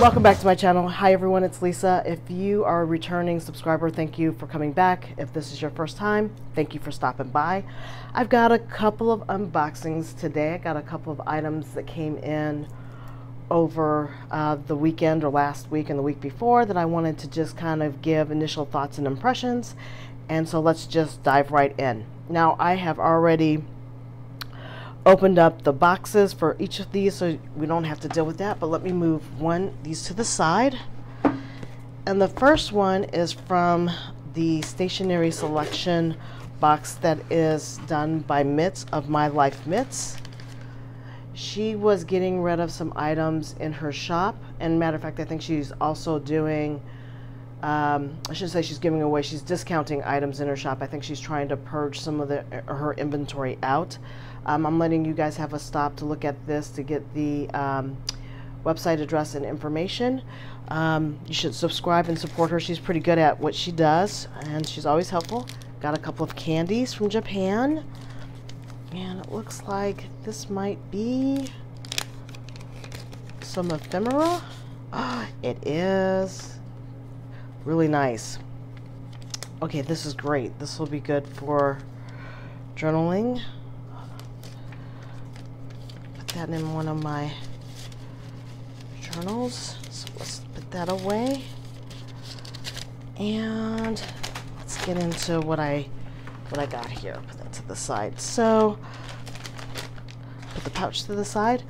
Welcome back to my channel. Hi everyone, it's Lisa. If you are a returning subscriber, thank you for coming back. If this is your first time, thank you for stopping by. I've got a couple of unboxings today. I got a couple of items that came in over uh, the weekend or last week and the week before that I wanted to just kind of give initial thoughts and impressions. And so let's just dive right in. Now I have already opened up the boxes for each of these so we don't have to deal with that but let me move one these to the side. And the first one is from the stationery selection box that is done by Mitts of My Life Mitts. She was getting rid of some items in her shop and matter of fact I think she's also doing um, I shouldn't say she's giving away she's discounting items in her shop. I think she's trying to purge some of the her inventory out um, I'm letting you guys have a stop to look at this to get the um, website address and information. Um, you should subscribe and support her. She's pretty good at what she does, and she's always helpful. Got a couple of candies from Japan, and it looks like this might be some ephemera. Oh, it is really nice. Okay, this is great. This will be good for journaling in one of my journals. So let's put that away. And let's get into what I what I got here. Put that to the side. So put the pouch to the side.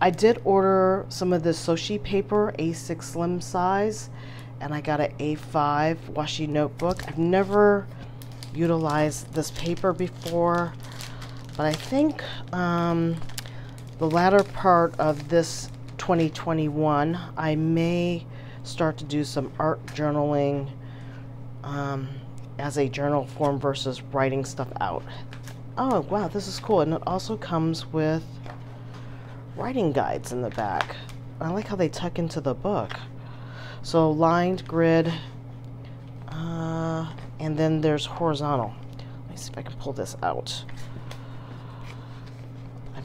I did order some of the Soshi paper, A6 slim size, and I got an A5 washi notebook. I've never utilized this paper before, but I think um, the latter part of this 2021, I may start to do some art journaling um, as a journal form versus writing stuff out. Oh, wow, this is cool. And it also comes with writing guides in the back. I like how they tuck into the book. So lined grid, uh, and then there's horizontal. Let me see if I can pull this out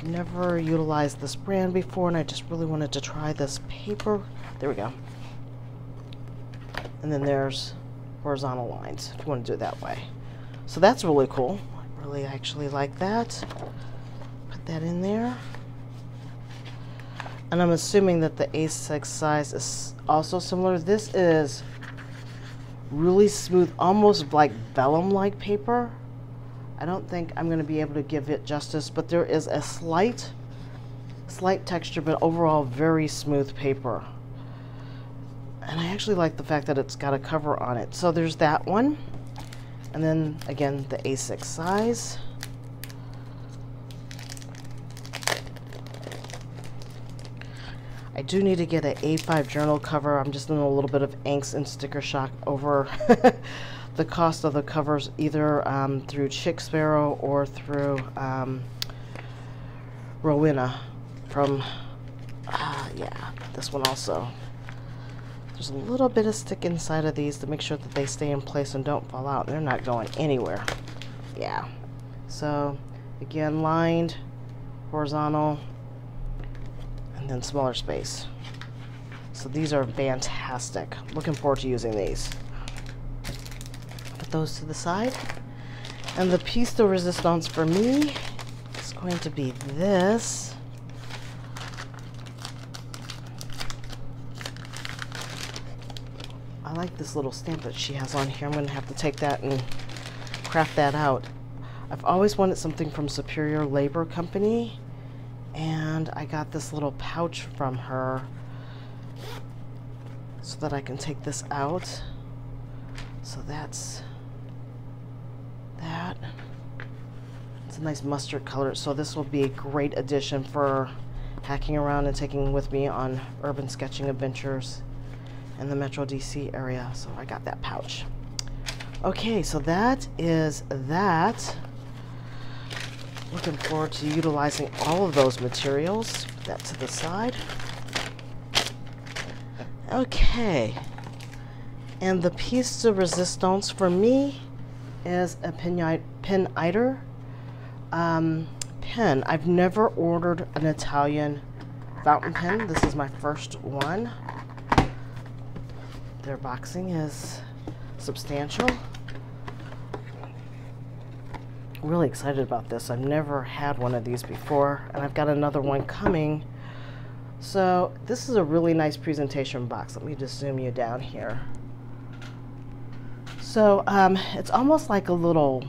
never utilized this brand before and I just really wanted to try this paper. There we go. And then there's horizontal lines if you want to do it that way. So that's really cool. I really actually like that. Put that in there. And I'm assuming that the A6 size is also similar. This is really smooth, almost like vellum-like paper. I don't think I'm going to be able to give it justice, but there is a slight, slight texture, but overall very smooth paper. And I actually like the fact that it's got a cover on it. So there's that one. And then again, the A6 size. I do need to get an A5 journal cover. I'm just in a little bit of angst and sticker shock over the cost of the covers either um, through Chic Sparrow or through um, Rowena from, uh, yeah, this one also. There's a little bit of stick inside of these to make sure that they stay in place and don't fall out. They're not going anywhere. Yeah. So, again, lined, horizontal, and then smaller space. So these are fantastic. Looking forward to using these those to the side. And the piece de resistance for me is going to be this. I like this little stamp that she has on here. I'm going to have to take that and craft that out. I've always wanted something from Superior Labor Company and I got this little pouch from her so that I can take this out. So that's that. It's a nice mustard color, so this will be a great addition for hacking around and taking with me on urban sketching adventures in the Metro DC area. So I got that pouch. Okay, so that is that. Looking forward to utilizing all of those materials. That to the side. Okay. And the piece de resistance for me is a pin Pineider um, pen. I've never ordered an Italian fountain pen. This is my first one. Their boxing is substantial. really excited about this. I've never had one of these before, and I've got another one coming. So this is a really nice presentation box. Let me just zoom you down here. So um, it's almost like a little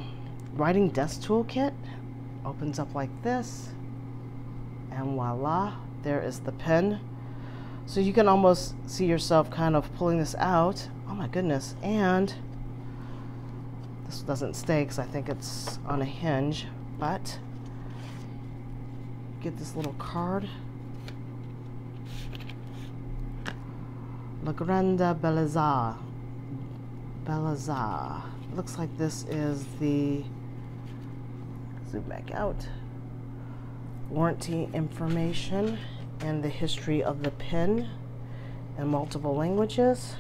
writing desk toolkit. Opens up like this, and voila, there is the pen. So you can almost see yourself kind of pulling this out. Oh my goodness, and this doesn't stay because I think it's on a hinge, but get this little card. La Grande Bellezza. Bellezza. Looks like this is the, zoom back out, warranty information and the history of the pen in multiple languages,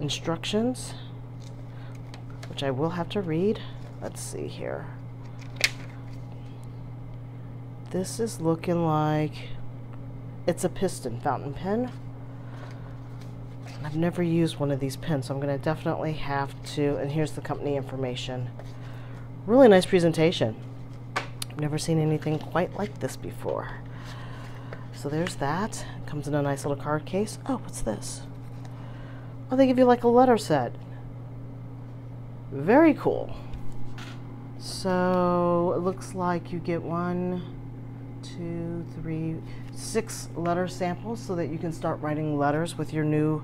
instructions, which I will have to read. Let's see here. This is looking like it's a piston fountain pen. I've never used one of these pens, so I'm going to definitely have to. And here's the company information. Really nice presentation. I've never seen anything quite like this before. So there's that. Comes in a nice little card case. Oh, what's this? Oh, they give you like a letter set. Very cool. So it looks like you get one, two, three, six letter samples so that you can start writing letters with your new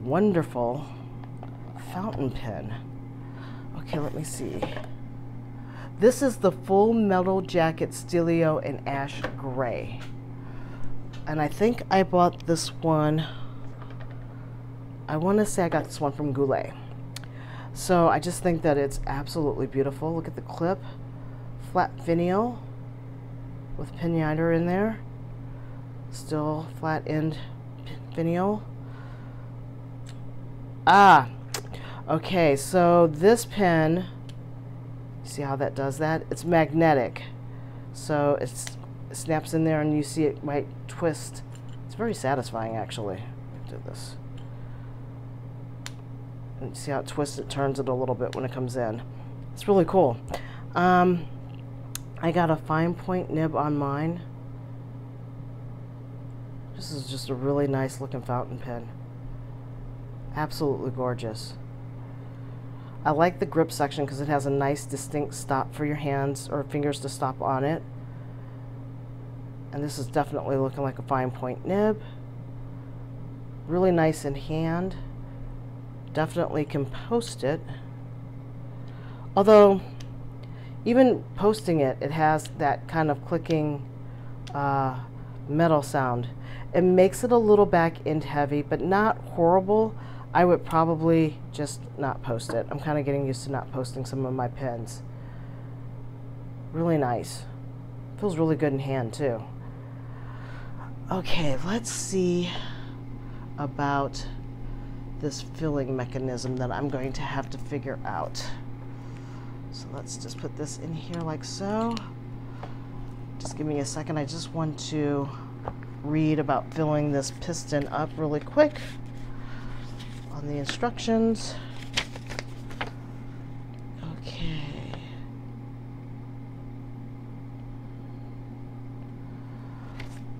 wonderful fountain pen. Okay, let me see. This is the Full Metal Jacket Stelio in Ash Gray. And I think I bought this one, I want to say I got this one from Goulet. So I just think that it's absolutely beautiful. Look at the clip. Flat finial with pinata in there. Still flat end finial. Ah, okay, so this pen, see how that does that? It's magnetic. So it snaps in there and you see it might twist. It's very satisfying actually. Do this. And see how it twists it, turns it a little bit when it comes in. It's really cool. Um, I got a fine point nib on mine. This is just a really nice looking fountain pen. Absolutely gorgeous. I like the grip section because it has a nice distinct stop for your hands or fingers to stop on it. And this is definitely looking like a fine point nib. Really nice in hand definitely can post it. Although, even posting it, it has that kind of clicking uh, metal sound. It makes it a little back end heavy, but not horrible. I would probably just not post it. I'm kind of getting used to not posting some of my pens. Really nice. Feels really good in hand too. Okay, let's see about this filling mechanism that I'm going to have to figure out. So let's just put this in here like so. Just give me a second. I just want to read about filling this piston up really quick on the instructions. Okay.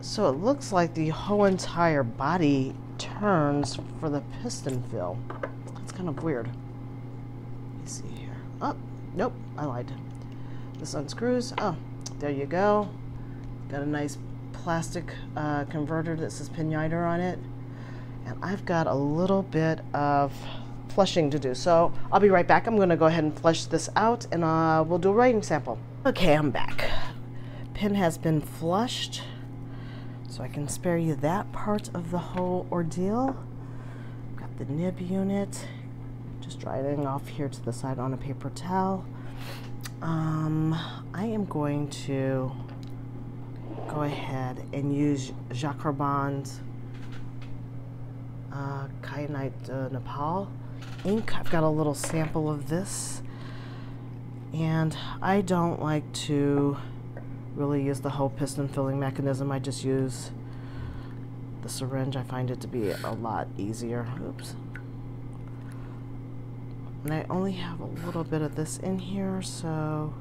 So it looks like the whole entire body turns for the piston fill. That's kind of weird. Let me see here. Oh, nope, I lied. This unscrews. Oh, there you go. Got a nice plastic uh, converter that says pinata on it. And I've got a little bit of flushing to do. So I'll be right back. I'm going to go ahead and flush this out and uh, we'll do a writing sample. Okay, I'm back. Pin has been flushed. So I can spare you that part of the whole ordeal. Got the nib unit, just drying off here to the side on a paper towel. Um, I am going to go ahead and use Jacques Herbin's uh, Kyanite uh, Nepal ink. I've got a little sample of this. And I don't like to really use the whole piston filling mechanism. I just use the syringe, I find it to be a lot easier. Oops. And I only have a little bit of this in here, so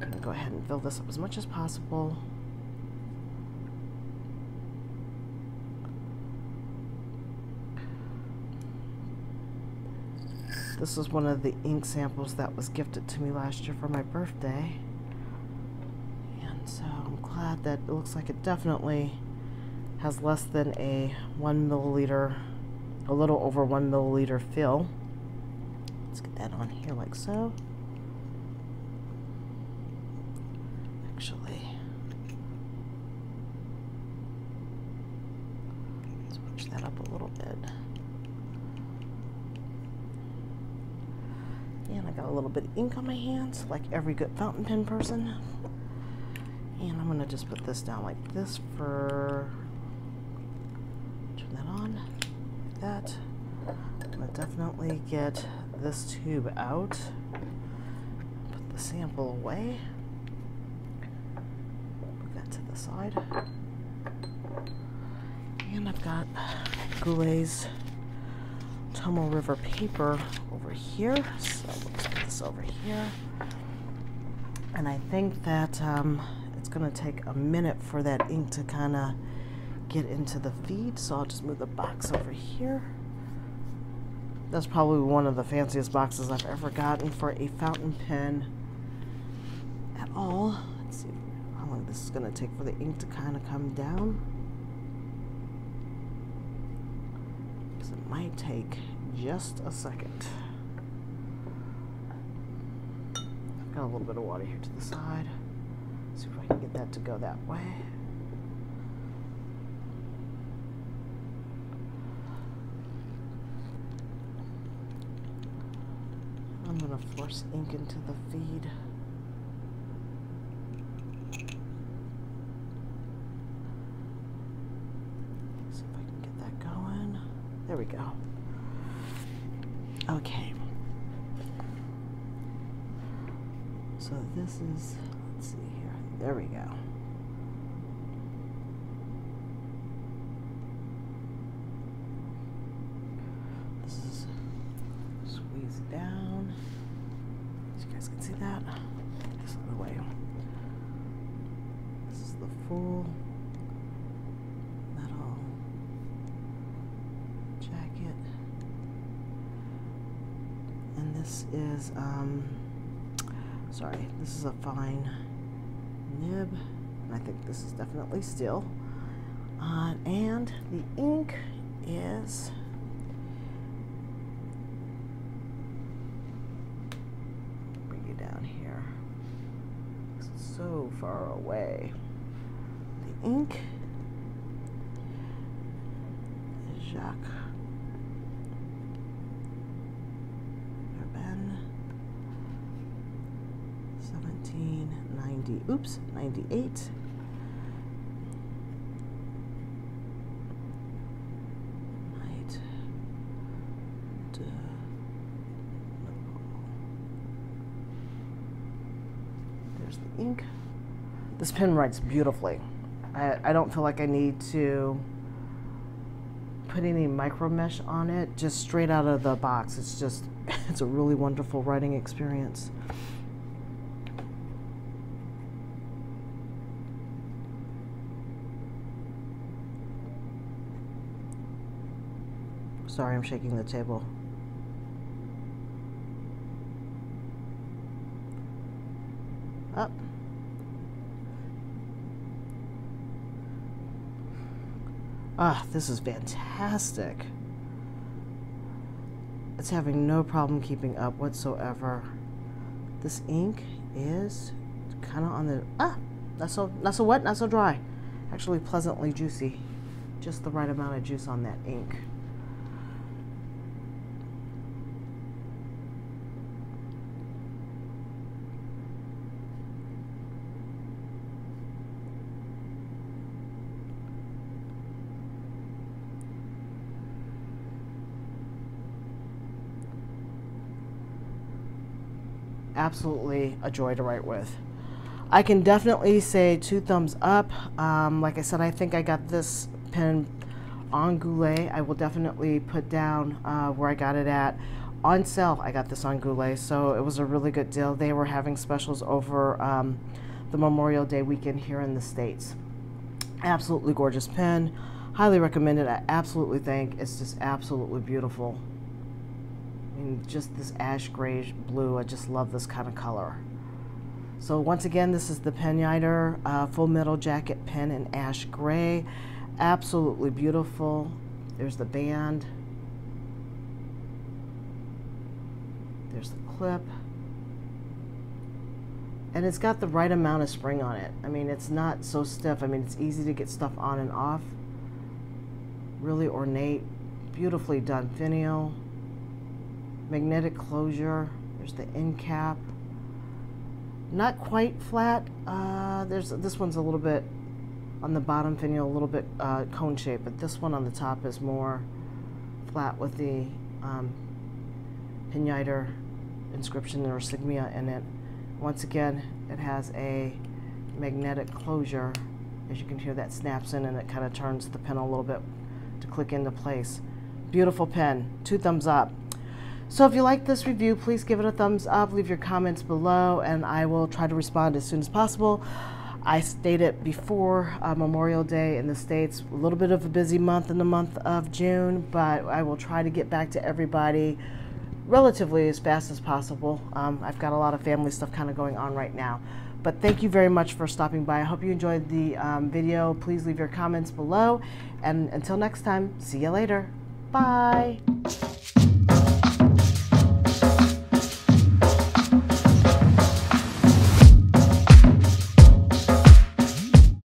I'm going to go ahead and fill this up as much as possible. This is one of the ink samples that was gifted to me last year for my birthday. And so I'm glad that it looks like it definitely has less than a one milliliter, a little over one milliliter fill. Let's get that on here like so. Actually, push that up a little bit. And I got a little bit of ink on my hands, like every good fountain pen person. And I'm gonna just put this down like this for, turn that on, like that. I'm gonna definitely get this tube out, put the sample away, put that to the side. And I've got Goulet's Tomoe River paper here. So let's put this over here. And I think that um, it's going to take a minute for that ink to kind of get into the feed. So I'll just move the box over here. That's probably one of the fanciest boxes I've ever gotten for a fountain pen at all. Let's see how long this is going to take for the ink to kind of come down. Because it might take just a second. I've got a little bit of water here to the side. See if I can get that to go that way. I'm to force ink into the feed. See if I can get that going. There we go. Okay. So this is, let's see here. There we go. This is squeeze down. As you guys can see that. This other way. This is the full metal jacket. And this is, um, sorry, this is a fine nib. And I think this is definitely steel. Uh, and the ink is bring you down here. So far away. The ink is Jacques 1790. Oops, 98. Night de There's the ink. This pen writes beautifully. I, I don't feel like I need to put any micro mesh on it, just straight out of the box. It's just, it's a really wonderful writing experience. Sorry, I'm shaking the table. Up. Ah, this is fantastic. It's having no problem keeping up whatsoever. This ink is kind of on the ah, not so not so wet, not so dry. Actually, pleasantly juicy. Just the right amount of juice on that ink. Absolutely a joy to write with. I can definitely say two thumbs up. Um, like I said, I think I got this pen on Goulet. I will definitely put down uh, where I got it at. On sale, I got this on Goulet, so it was a really good deal. They were having specials over um, the Memorial Day weekend here in the States. Absolutely gorgeous pen. Highly recommend it. I absolutely think it's just absolutely beautiful. Mean, just this ash gray blue. I just love this kind of color. So once again, this is the Pineider uh, Full Metal Jacket pen in ash gray. Absolutely beautiful. There's the band. There's the clip. And it's got the right amount of spring on it. I mean, it's not so stiff. I mean, it's easy to get stuff on and off. Really ornate, beautifully done finial. Magnetic closure. There's the end cap. Not quite flat. Uh, there's This one's a little bit on the bottom finial, a little bit uh, cone shape, but this one on the top is more flat with the um, Pineider inscription or insignia in it. Once again, it has a magnetic closure. As you can hear, that snaps in and it kind of turns the pen a little bit to click into place. Beautiful pen. Two thumbs up. So if you like this review, please give it a thumbs up, leave your comments below, and I will try to respond as soon as possible. I stated before uh, Memorial Day in the States, a little bit of a busy month in the month of June, but I will try to get back to everybody relatively as fast as possible. Um, I've got a lot of family stuff kind of going on right now. But thank you very much for stopping by. I hope you enjoyed the um, video. Please leave your comments below. And until next time, see you later. Bye.